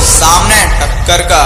सामने टक्कर का।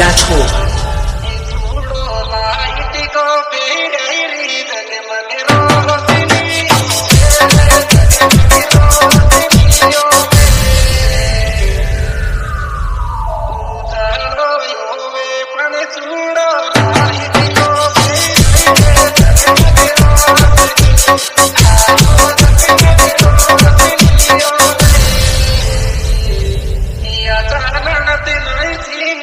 natural. Thank you.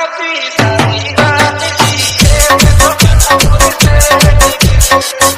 Thank you.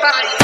Bye.